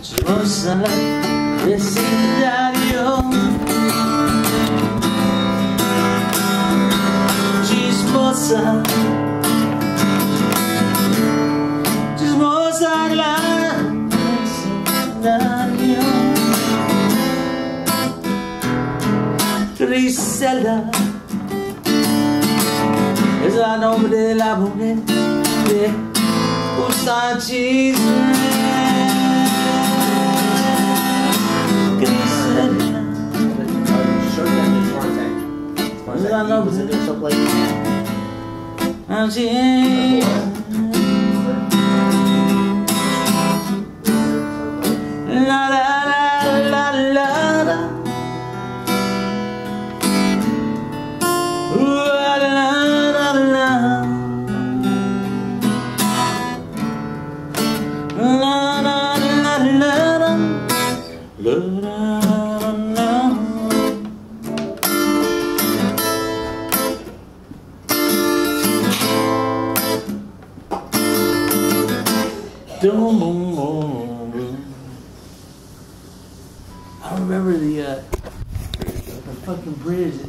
Chismosa la vecindario Chismosa Chismosa la vecindario Grisela es el nombre de la mujer usa chisme. Grisela es el nombre de la La la la la la la Ooh, But I don't know. I remember the, uh, the fucking bridge.